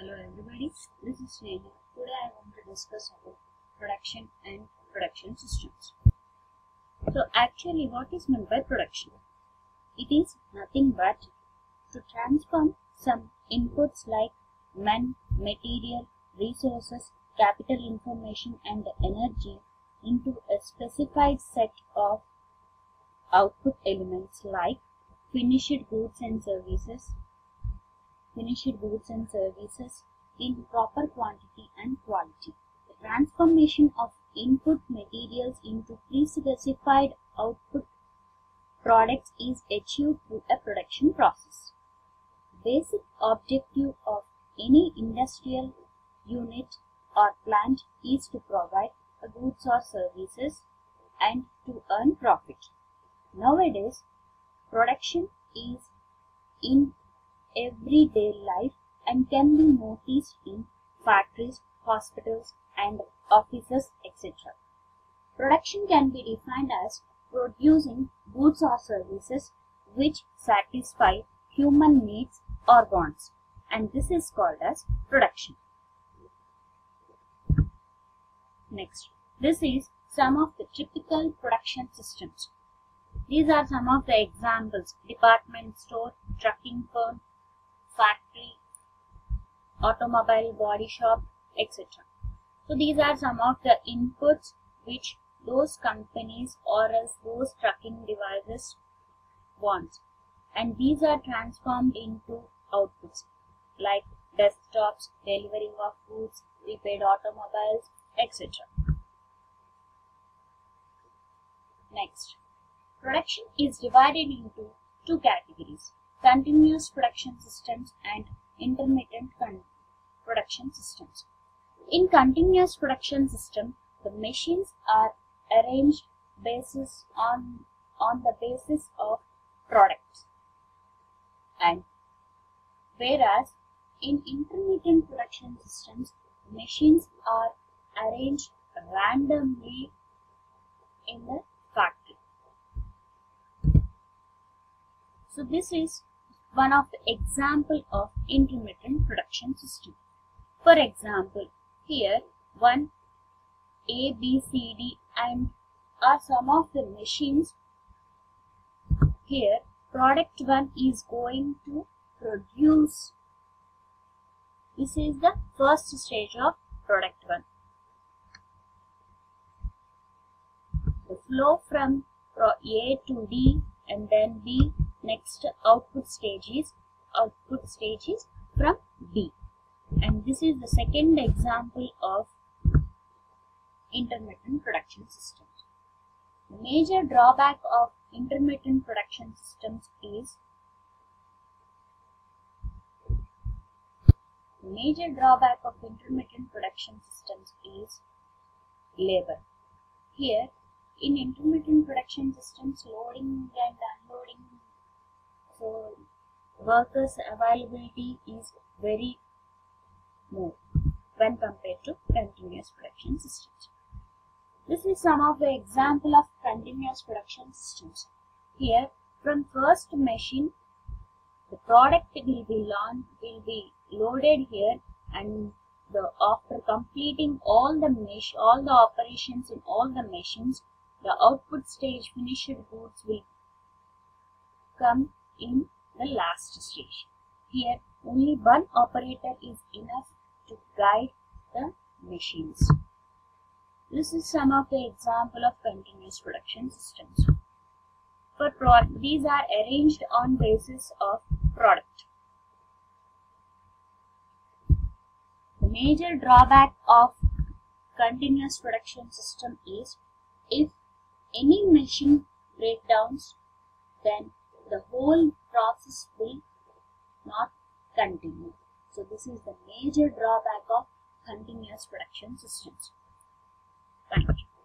Hello everybody, this is Sneha. Today I want to discuss about production and production systems. So actually what is meant by production? It is nothing but to transform some inputs like men, material, resources, capital information and energy into a specified set of output elements like finished goods and services, finished goods and services in proper quantity and quality. The transformation of input materials into pre-specified output products is achieved through a production process. Basic objective of any industrial unit or plant is to provide goods or services and to earn profit. Nowadays, production is in everyday life and can be noticed in factories, hospitals, and offices, etc. Production can be defined as producing goods or services which satisfy human needs or wants, and this is called as production. Next, this is some of the typical production systems. These are some of the examples department store, trucking firm, factory, automobile body shop, etc. So these are some of the inputs which those companies or else those trucking devices want. And these are transformed into outputs like desktops, delivering of goods, repaired automobiles, etc. Next, production is divided into two categories continuous production systems and intermittent production systems. In continuous production system, the machines are arranged basis on on the basis of products. And whereas in intermittent production systems, machines are arranged randomly in the factory. So this is one of the example of intermittent production system. For example, here one A, B, C, D and are some of the machines. Here product 1 is going to produce. This is the first stage of product 1. The flow from A to D and then B next output stage is output stage is from B and this is the second example of intermittent production systems. The major drawback of intermittent production systems is the major drawback of intermittent production systems is labor. Here in intermittent production systems loading and unloading so workers availability is very more when compared to continuous production systems. This is some of the example of continuous production systems. Here from first machine the product will be launched, will be loaded here and the after completing all the mesh all the operations in all the machines the output stage finished goods will come in the last station. Here only one operator is enough to guide the machines. This is some of the example of continuous production systems. For product, these are arranged on basis of product. The major drawback of continuous production system is if any machine breakdowns then the whole process will not continue. So this is the major drawback of continuous production systems. Thank you.